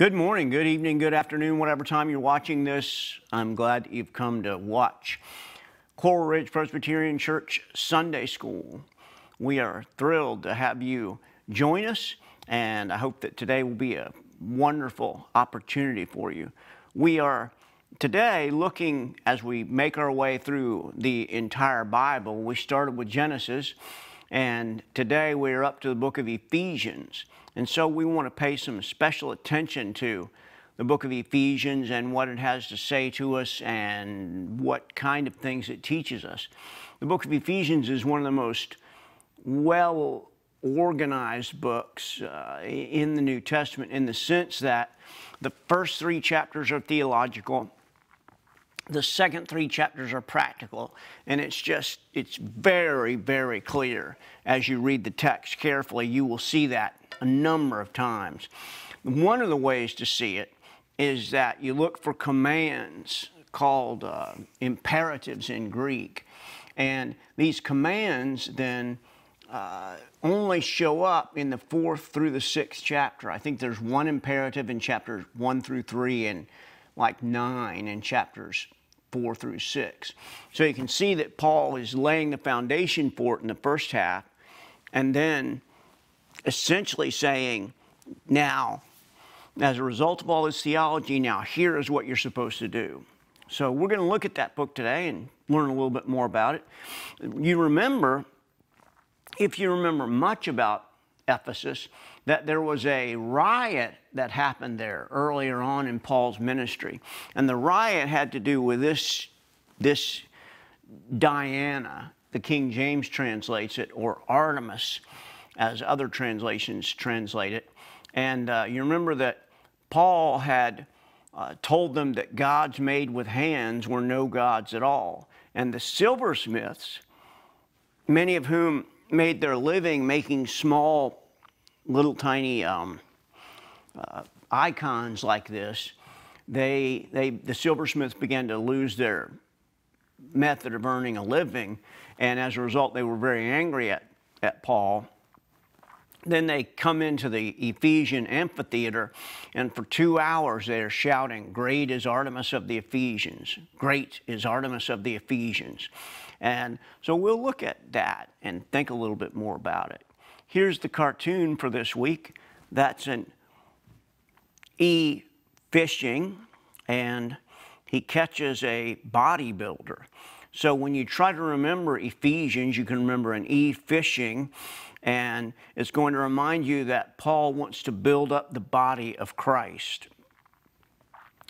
Good morning, good evening, good afternoon, whatever time you're watching this. I'm glad you've come to watch Coral Ridge Presbyterian Church Sunday School. We are thrilled to have you join us, and I hope that today will be a wonderful opportunity for you. We are today looking as we make our way through the entire Bible. We started with Genesis, and today we're up to the book of Ephesians. And so we want to pay some special attention to the book of Ephesians and what it has to say to us and what kind of things it teaches us. The book of Ephesians is one of the most well organized books uh, in the New Testament in the sense that the first three chapters are theological the second three chapters are practical and it's just it's very very clear. As you read the text carefully you will see that a number of times. One of the ways to see it is that you look for commands called uh, imperatives in greek. And these commands then uh, only show up in the fourth through the sixth chapter. I think there's one imperative in chapters one through three and like nine in chapters 4 through 6. So you can see that Paul is laying the foundation for it in the first half and then essentially saying, now, as a result of all this theology, now here is what you're supposed to do. So we're going to look at that book today and learn a little bit more about it. You remember, if you remember much about Ephesus, that there was a riot that happened there earlier on in Paul's ministry. And the riot had to do with this, this Diana, the King James translates it, or Artemis, as other translations translate it. And uh, you remember that Paul had uh, told them that gods made with hands were no gods at all. And the silversmiths, many of whom made their living making small little tiny um, uh, icons like this, they, they, the silversmiths began to lose their method of earning a living, and as a result, they were very angry at, at Paul. Then they come into the Ephesian amphitheater, and for two hours they're shouting, Great is Artemis of the Ephesians! Great is Artemis of the Ephesians! And so we'll look at that and think a little bit more about it. Here's the cartoon for this week. That's an E fishing, and he catches a bodybuilder. So when you try to remember Ephesians, you can remember an E fishing, and it's going to remind you that Paul wants to build up the body of Christ.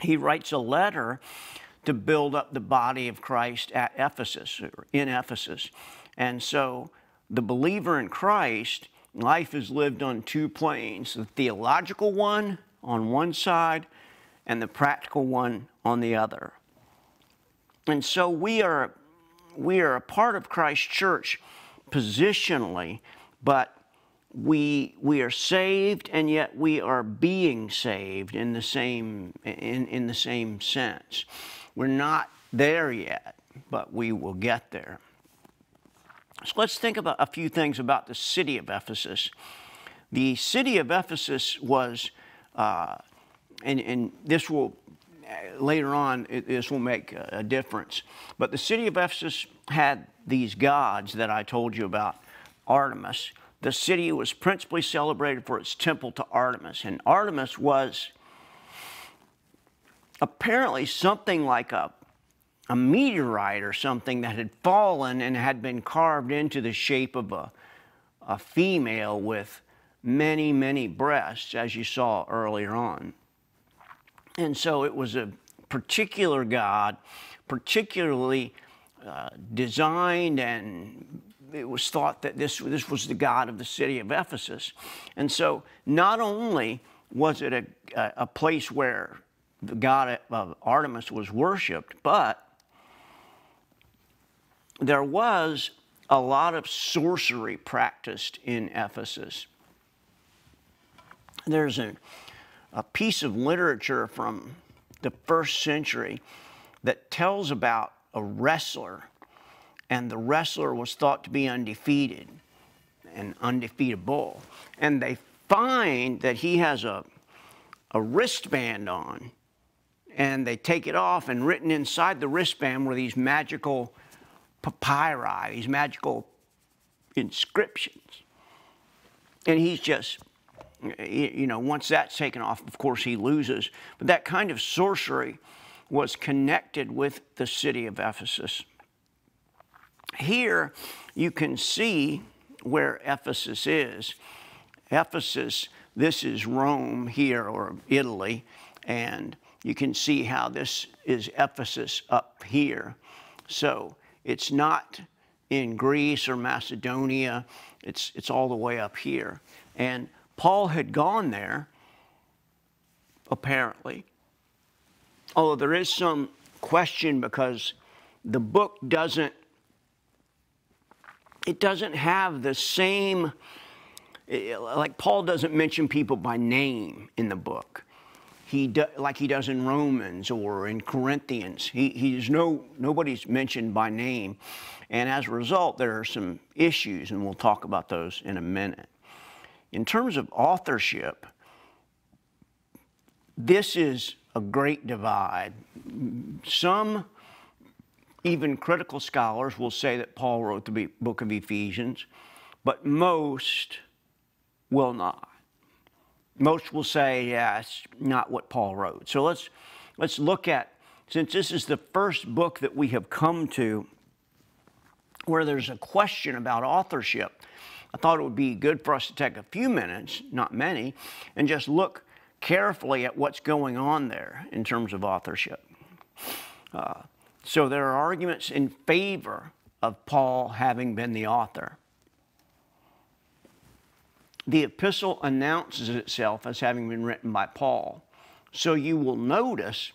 He writes a letter to build up the body of Christ at Ephesus, or in Ephesus. And so the believer in Christ, life is lived on two planes the theological one on one side and the practical one on the other. And so we are, we are a part of Christ Church positionally, but we, we are saved and yet we are being saved in the same, in, in the same sense. We're not there yet, but we will get there. So let's think about a few things about the city of Ephesus. The city of Ephesus was, uh, and, and this will, later on, it, this will make a difference. But the city of Ephesus had these gods that I told you about, Artemis. The city was principally celebrated for its temple to Artemis, and Artemis was apparently something like a a meteorite or something that had fallen and had been carved into the shape of a, a female with many, many breasts, as you saw earlier on. And so it was a particular God, particularly uh, designed, and it was thought that this, this was the God of the city of Ephesus. And so not only was it a, a place where the god of Artemis was worshipped, but there was a lot of sorcery practiced in Ephesus. There's a, a piece of literature from the first century that tells about a wrestler, and the wrestler was thought to be undefeated and undefeatable. And they find that he has a, a wristband on. And they take it off, and written inside the wristband were these magical papyri, these magical inscriptions. And he's just, you know, once that's taken off, of course, he loses. But that kind of sorcery was connected with the city of Ephesus. Here you can see where Ephesus is. Ephesus, this is Rome here or Italy, and you can see how this is Ephesus up here. So it's not in Greece or Macedonia, it's, it's all the way up here. And Paul had gone there, apparently, although there is some question because the book doesn't it doesn't have the same eh, like paul doesn't mention people by name in the book he do, like he does in romans or in corinthians he, he's no nobody's mentioned by name and as a result there are some issues and we'll talk about those in a minute in terms of authorship this is a great divide. Some, even critical scholars, will say that Paul wrote the book of Ephesians, but most will not. Most will say, yeah, it's not what Paul wrote. So let's, let's look at, since this is the first book that we have come to where there's a question about authorship, I thought it would be good for us to take a few minutes, not many, and just look carefully at what's going on there in terms of authorship. Uh, so there are arguments in favor of Paul having been the author. The epistle announces itself as having been written by Paul. So you will notice,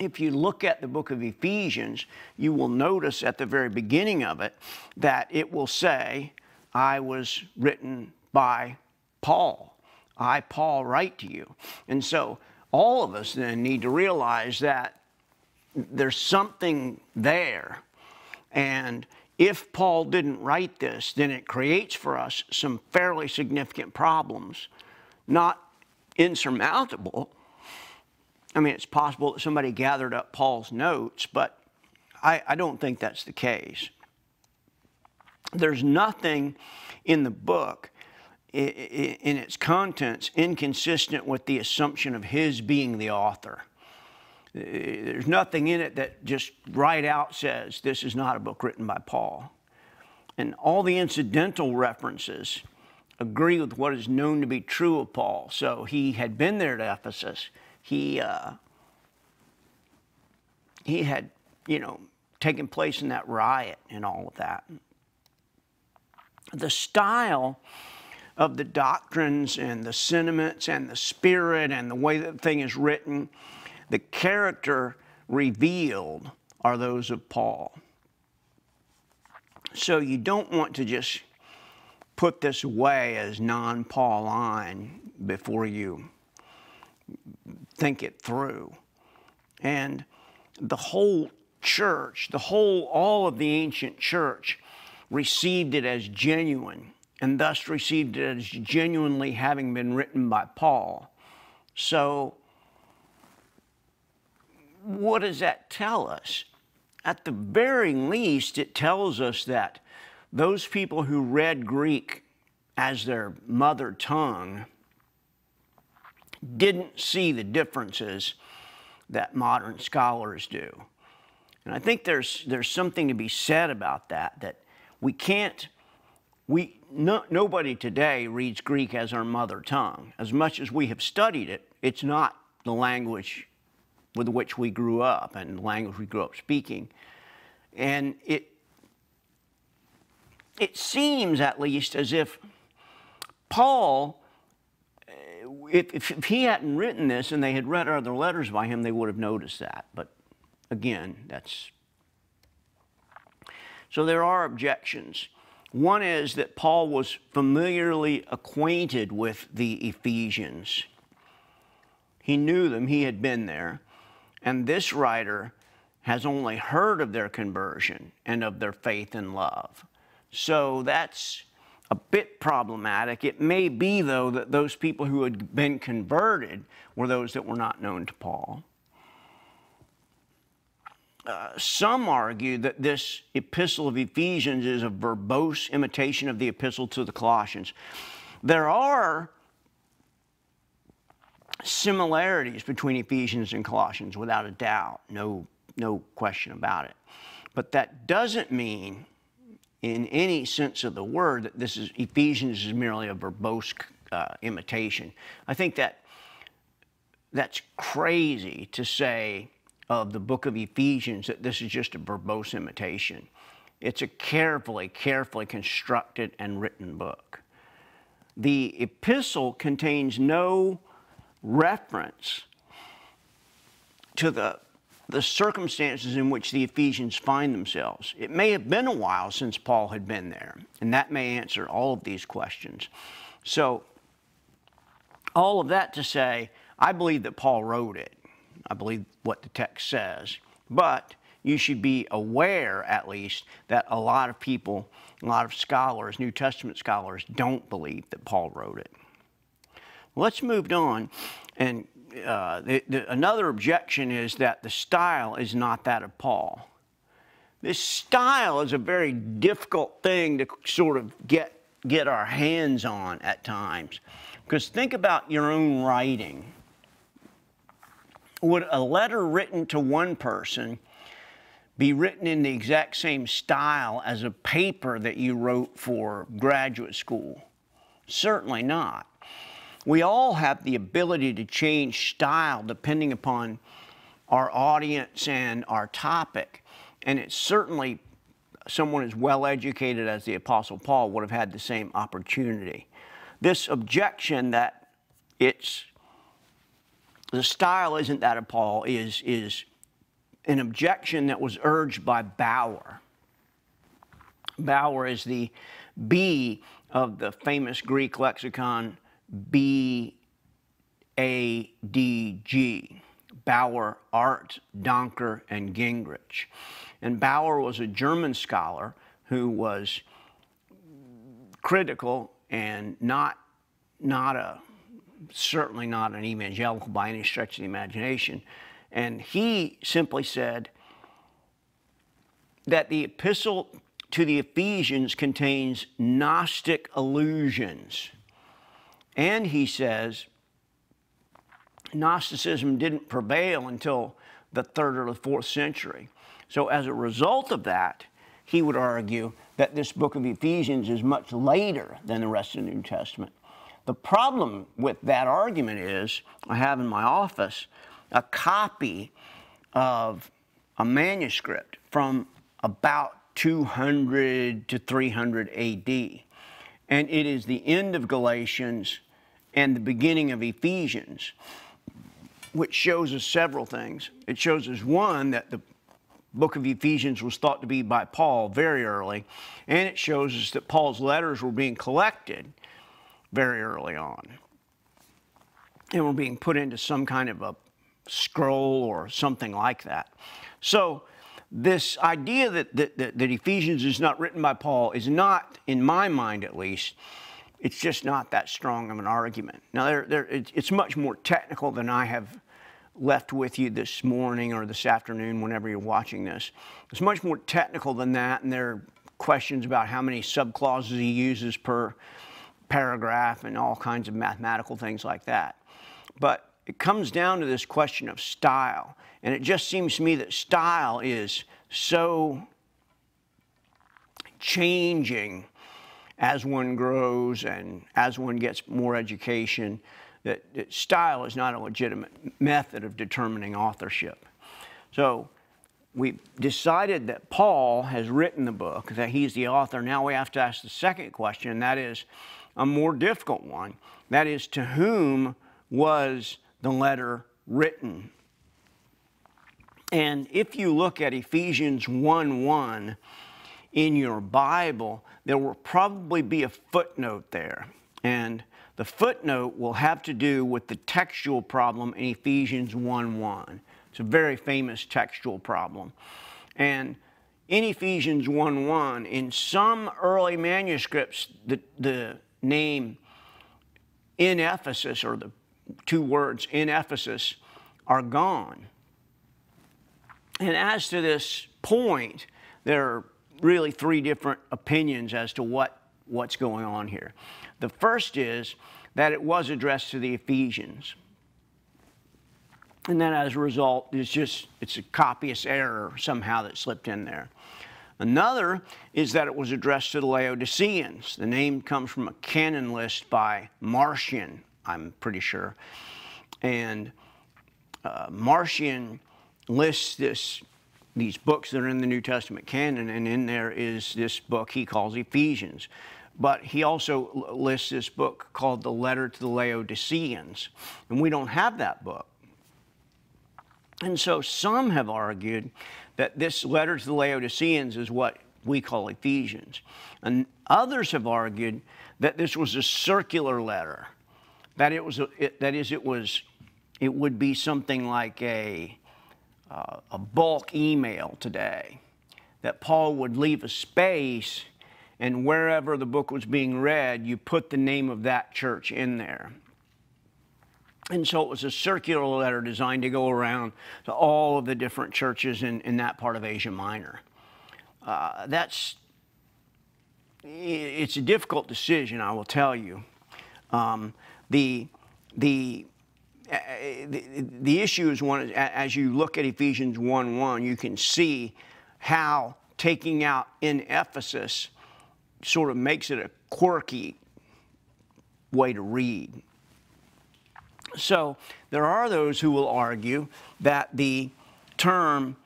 if you look at the book of Ephesians, you will notice at the very beginning of it that it will say, I was written by Paul. I, Paul, write to you. And so all of us then need to realize that there's something there. And if Paul didn't write this, then it creates for us some fairly significant problems, not insurmountable. I mean, it's possible that somebody gathered up Paul's notes, but I, I don't think that's the case. There's nothing in the book in its contents inconsistent with the assumption of his being the author. There's nothing in it that just right out says this is not a book written by Paul. And all the incidental references agree with what is known to be true of Paul. So he had been there at Ephesus. He, uh, he had, you know, taken place in that riot and all of that. The style of the doctrines and the sentiments and the spirit and the way that the thing is written, the character revealed are those of Paul. So you don't want to just put this away as non Pauline before you think it through. And the whole church, the whole, all of the ancient church received it as genuine and thus received it as genuinely having been written by Paul. So, what does that tell us? At the very least, it tells us that those people who read Greek as their mother tongue didn't see the differences that modern scholars do. And I think there's, there's something to be said about that, that we can't we, no, nobody today reads Greek as our mother tongue. As much as we have studied it, it's not the language with which we grew up and the language we grew up speaking. And it, it seems, at least, as if Paul, eh, if, if, if, he hadn't written this and they had read other letters by him, they would have noticed that. But again, that's. So there are objections. One is that Paul was familiarly acquainted with the Ephesians. He knew them, he had been there. And this writer has only heard of their conversion and of their faith and love. So that's a bit problematic. It may be, though, that those people who had been converted were those that were not known to Paul. Uh, some argue that this epistle of Ephesians is a verbose imitation of the epistle to the Colossians. There are similarities between Ephesians and Colossians, without a doubt, no, no question about it. But that doesn't mean, in any sense of the word, that this is Ephesians is merely a verbose uh, imitation. I think that that's crazy to say of the book of Ephesians that this is just a verbose imitation. It's a carefully, carefully constructed and written book. The epistle contains no reference to the, the circumstances in which the Ephesians find themselves. It may have been a while since Paul had been there, and that may answer all of these questions. So, all of that to say, I believe that Paul wrote it. I believe what the text says. But you should be aware, at least, that a lot of people, a lot of scholars, New Testament scholars, don't believe that Paul wrote it. Let's move on. And uh, the, the, another objection is that the style is not that of Paul. This style is a very difficult thing to sort of get, get our hands on at times. Because think about your own writing would a letter written to one person be written in the exact same style as a paper that you wrote for graduate school? Certainly not. We all have the ability to change style depending upon our audience and our topic. And it's certainly someone as well educated as the Apostle Paul would have had the same opportunity. This objection that it's the style isn't that of Paul, is, is an objection that was urged by Bauer. Bauer is the B of the famous Greek lexicon B A D G. Bauer, Arndt, Danker, and Gingrich. And Bauer was a German scholar who was critical and not, not a certainly not an evangelical by any stretch of the imagination. And he simply said that the epistle to the Ephesians contains Gnostic illusions. And he says Gnosticism didn't prevail until the third or the fourth century. So, as a result of that, he would argue that this book of Ephesians is much later than the rest of the New Testament. The problem with that argument is I have in my office a copy of a manuscript from about 200 to 300 AD. And it is the end of Galatians and the beginning of Ephesians, which shows us several things. It shows us, one, that the book of Ephesians was thought to be by Paul very early, and it shows us that Paul's letters were being collected very early on. And were being put into some kind of a scroll or something like that. So, this idea that, that, that, that, Ephesians is not written by Paul is not, in my mind at least, it's just not that strong of an argument. Now, there, there, it's much more technical than I have left with you this morning or this afternoon, whenever you're watching this. It's much more technical than that, and there are questions about how many subclauses he uses per paragraph and all kinds of mathematical things like that. But it comes down to this question of style. And it just seems to me that style is so changing as one grows and as one gets more education that, that style is not a legitimate method of determining authorship. So we've decided that Paul has written the book, that he's the author. Now we have to ask the second question, and that is, a more difficult one. That is, to whom was the letter written? And if you look at Ephesians 1 1 in your Bible, there will probably be a footnote there. And the footnote will have to do with the textual problem in Ephesians 1 1. It's a very famous textual problem. And in Ephesians 1 1, in some early manuscripts, the, the name in Ephesus, or the two words in Ephesus, are gone. And as to this point, there are really three different opinions as to what, what's going on here. The first is that it was addressed to the Ephesians. And then as a result, it's just, it's a copious error somehow that slipped in there. Another is that it was addressed to the Laodiceans. The name comes from a canon list by Marcion, I'm pretty sure. And uh, lists this, these books that are in the New Testament canon, and in there is this book he calls Ephesians. But he also lists this book called The Letter to the Laodiceans, and we don't have that book. And so some have argued that this letter to the Laodiceans is what we call Ephesians. And others have argued that this was a circular letter, that it was, a, it, that is, it was, it would be something like a, uh, a bulk email today, that Paul would leave a space and wherever the book was being read, you put the name of that church in there. And so it was a circular letter designed to go around to all of the different churches in, in that part of Asia Minor. Uh, that's, it's a difficult decision, I will tell you. Um, the, the, uh, the, the issue is one, as you look at Ephesians 1 1, you can see how taking out in Ephesus sort of makes it a quirky way to read. So there are those who will argue that the term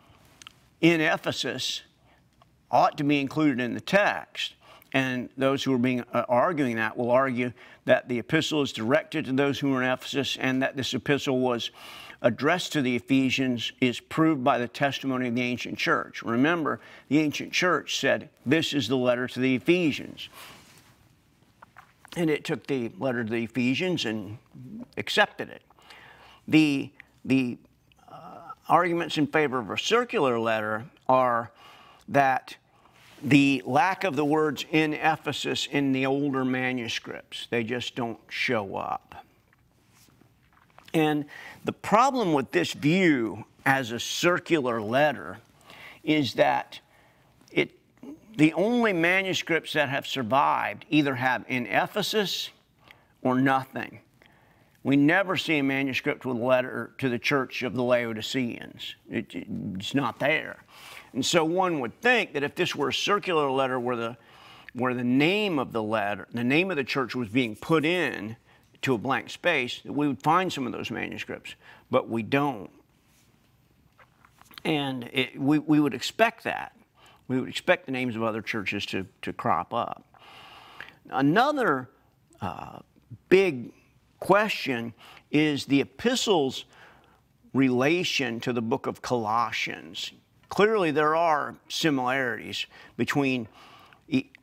in Ephesus ought to be included in the text. And those who are being uh, arguing that will argue that the epistle is directed to those who are in Ephesus and that this epistle was addressed to the Ephesians is proved by the testimony of the ancient church. Remember, the ancient church said, This is the letter to the Ephesians. And it took the letter to the Ephesians and accepted it. The, the uh, arguments in favor of a circular letter are that the lack of the words in Ephesus in the older manuscripts, they just don't show up. And the problem with this view as a circular letter is that it, the only manuscripts that have survived either have in Ephesus or nothing. We never see a manuscript with a letter to the church of the Laodiceans. It, it's not there. And so one would think that if this were a circular letter where the, where the name of the letter, the name of the church was being put in to a blank space, we would find some of those manuscripts, but we don't. And it, we, we would expect that. We would expect the names of other churches to, to crop up. Another uh, big question is the epistle's relation to the book of Colossians. Clearly, there are similarities between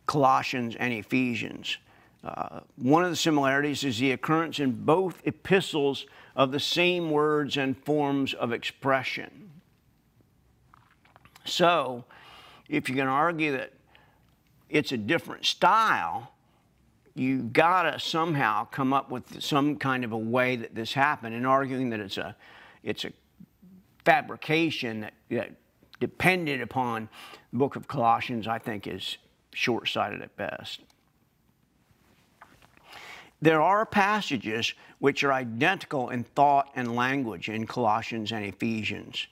Colossians and Ephesians. Uh, one of the similarities is the occurrence in both epistles of the same words and forms of expression. So, if you can argue that it's a different style, you gotta somehow come up with some kind of a way that this happened. And arguing that it's a, it's a fabrication that, that depended upon the book of Colossians, I think is short-sighted at best. There are passages which are identical in thought and language in Colossians and Ephesians.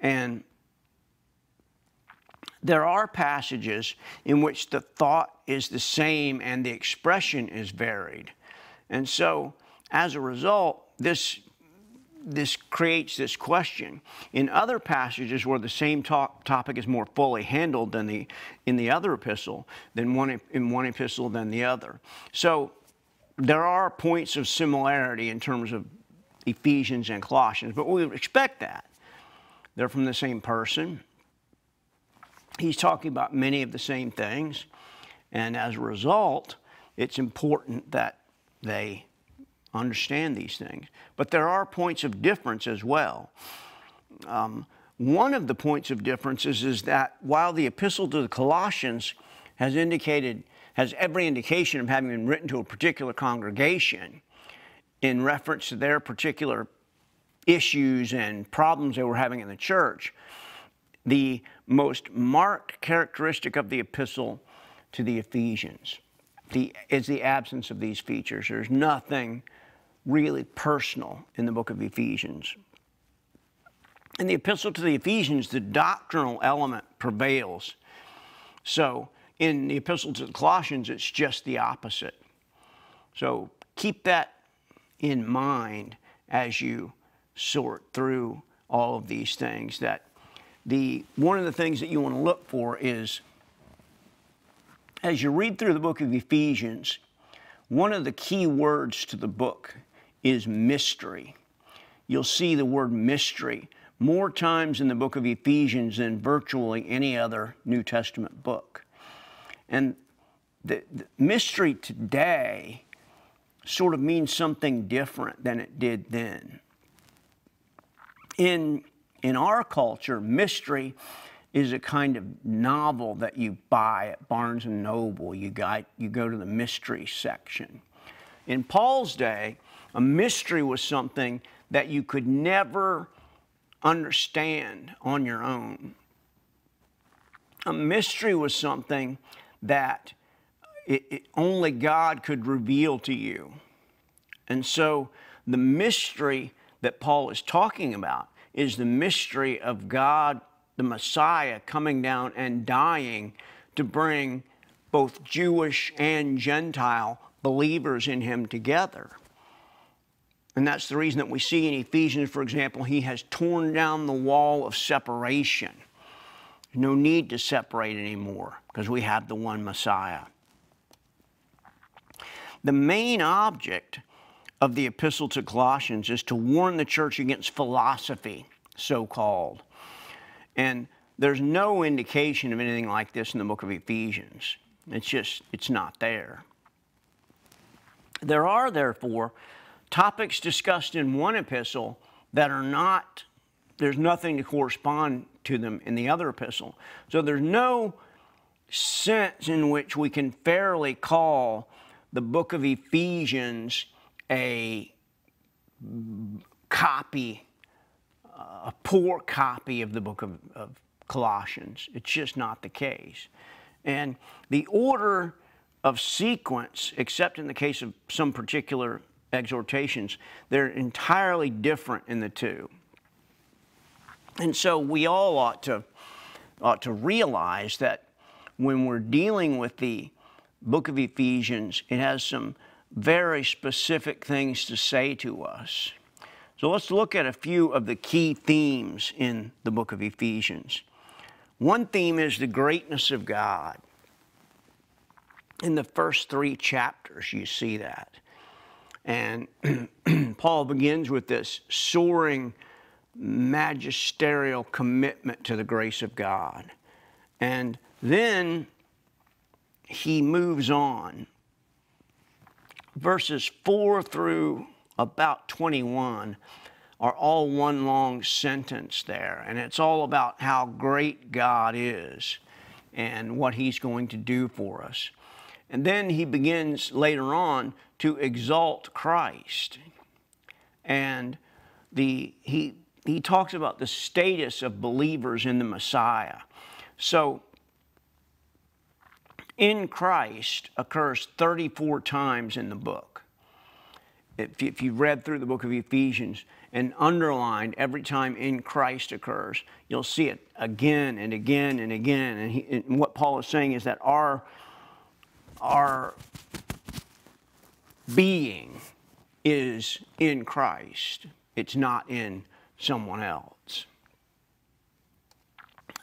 And there are passages in which the thought is the same and the expression is varied. And so, as a result, this, this creates this question. In other passages where the same topic is more fully handled than the, in the other epistle, than one, in one epistle than the other. So, there are points of similarity in terms of Ephesians and Colossians, but we expect that. They're from the same person. He's talking about many of the same things, and as a result, it's important that they understand these things. But there are points of difference as well. Um, one of the points of differences is that while the epistle to the Colossians has indicated, has every indication of having been written to a particular congregation in reference to their particular issues and problems they were having in the church, the most marked characteristic of the epistle to the Ephesians the, is the absence of these features. There's nothing really personal in the book of Ephesians. In the epistle to the Ephesians, the doctrinal element prevails. So in the epistle to the Colossians, it's just the opposite. So keep that in mind as you sort through all of these things that the one of the things that you want to look for is as you read through the book of Ephesians, one of the key words to the book is mystery. You'll see the word mystery more times in the book of Ephesians than virtually any other New Testament book. And the, the mystery today sort of means something different than it did then. In, in our culture, mystery is a kind of novel that you buy at Barnes and Noble. You, got, you go to the mystery section. In Paul's day, a mystery was something that you could never understand on your own. A mystery was something that it, it only God could reveal to you. And so the mystery that Paul is talking about is the mystery of God the Messiah coming down and dying to bring both Jewish and Gentile believers in him together. And that's the reason that we see in Ephesians, for example, he has torn down the wall of separation. no need to separate anymore because we have the one Messiah. The main object of the epistle to Colossians is to warn the church against philosophy, so called. And there's no indication of anything like this in the book of Ephesians. It's just, it's not there. There are, therefore, topics discussed in one epistle that are not, there's nothing to correspond to them in the other epistle. So there's no sense in which we can fairly call the book of Ephesians a copy a poor copy of the book of, of Colossians. It's just not the case. And the order of sequence, except in the case of some particular exhortations, they're entirely different in the two. And so we all ought to, ought to realize that when we're dealing with the book of Ephesians, it has some very specific things to say to us. So let's look at a few of the key themes in the book of Ephesians. One theme is the greatness of God. In the first three chapters, you see that. And Paul begins with this soaring magisterial commitment to the grace of God. And then he moves on. Verses 4 through about 21 are all one long sentence there. And it's all about how great God is and what He's going to do for us. And then he begins later on to exalt Christ. And the, he, he talks about the status of believers in the Messiah. So, in Christ occurs 34 times in the book if, if you read through the book of Ephesians and underlined every time in Christ occurs, you'll see it again and again and again. And, he, and what Paul is saying is that our, our being is in Christ, it's not in someone else.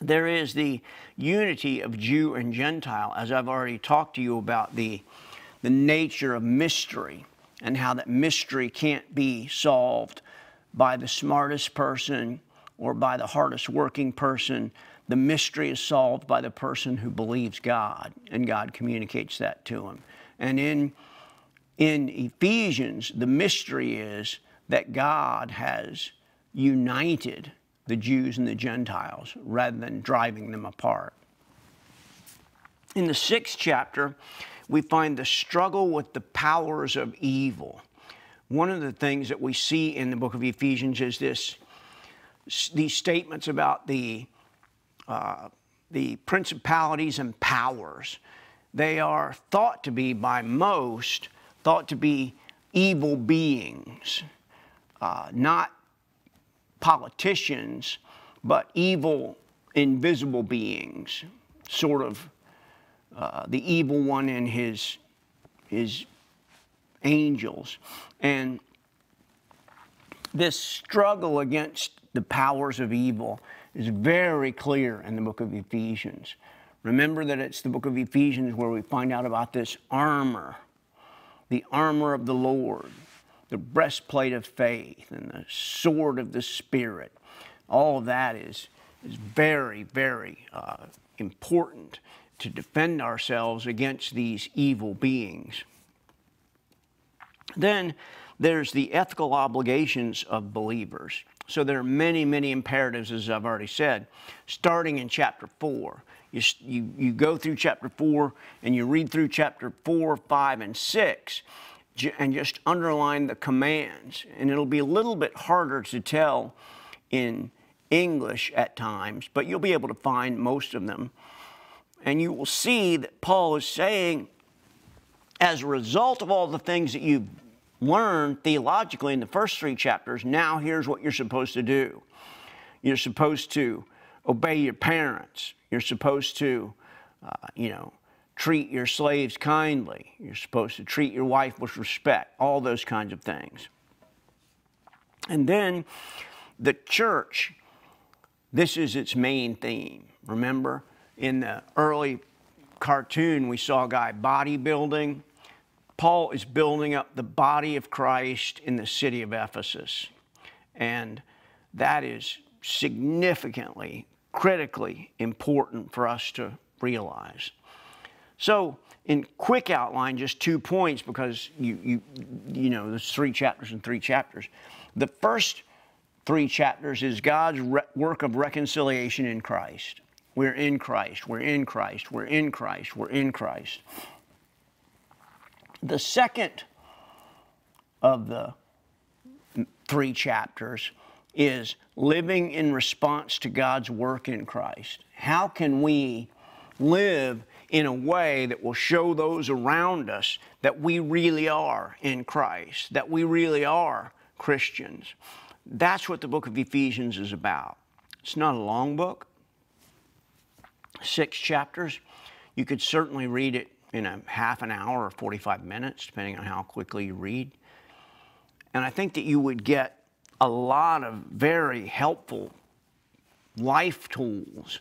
There is the unity of Jew and Gentile, as I've already talked to you about the, the nature of mystery and how that mystery can't be solved by the smartest person or by the hardest working person. The mystery is solved by the person who believes God, and God communicates that to him. And in, in Ephesians, the mystery is that God has united the Jews and the Gentiles rather than driving them apart. In the sixth chapter, we find the struggle with the powers of evil. One of the things that we see in the book of Ephesians is this these statements about the the principalities and powers. They are thought to be by most thought to be evil beings, uh, not politicians, but evil, invisible beings, sort of uh, the evil one and his, his angels. And this struggle against the powers of evil is very clear in the book of Ephesians. Remember that it's the book of Ephesians where we find out about this armor, the armor of the Lord, the breastplate of faith, and the sword of the Spirit. All of that is, is very, very uh, important to defend ourselves against these evil beings. Then there's the ethical obligations of believers. So there are many, many imperatives, as I've already said, starting in chapter 4. You, you, you go through chapter 4 and you read through chapter 4, 5, and 6 and just underline the commands. And it'll be a little bit harder to tell in English at times, but you'll be able to find most of them. And you will see that Paul is saying, as a result of all the things that you've learned theologically in the first three chapters, now here's what you're supposed to do. You're supposed to obey your parents. You're supposed to, uh, you know, treat your slaves kindly. You're supposed to treat your wife with respect. All those kinds of things. And then the church, this is its main theme. Remember, in the early cartoon, we saw a guy bodybuilding Paul is building up the body of Christ in the city of Ephesus. And that is significantly, critically important for us to realize. So, in quick outline, just two points because you, you, you know, there's three chapters and three chapters. The first three chapters is God's work of reconciliation in Christ. We're in Christ, we're in Christ, we're in Christ, we're in Christ. The second of the three chapters is living in response to God's work in Christ. How can we live in a way that will show those around us that we really are in Christ, that we really are Christians? That's what the book of Ephesians is about. It's not a long book, six chapters. You could certainly read it in a half an hour or 45 minutes, depending on how quickly you read. And I think that you would get a lot of very helpful life tools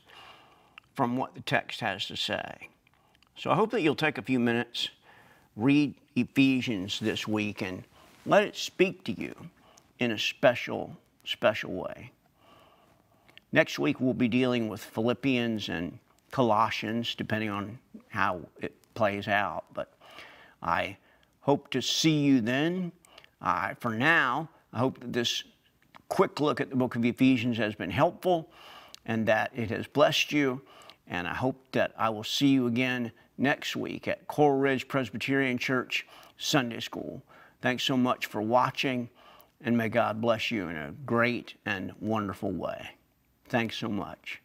from what the text has to say. So I hope that you'll take a few minutes, read Ephesians this week, and let it speak to you in a special, special way. Next week, we'll be dealing with Philippians and Colossians, depending on how it plays out. But I hope to see you then. Uh, for now, I hope that this quick look at the book of Ephesians has been helpful and that it has blessed you. And I hope that I will see you again next week at Coral Ridge Presbyterian Church Sunday School. Thanks so much for watching, and may God bless you in a great and wonderful way. Thanks so much.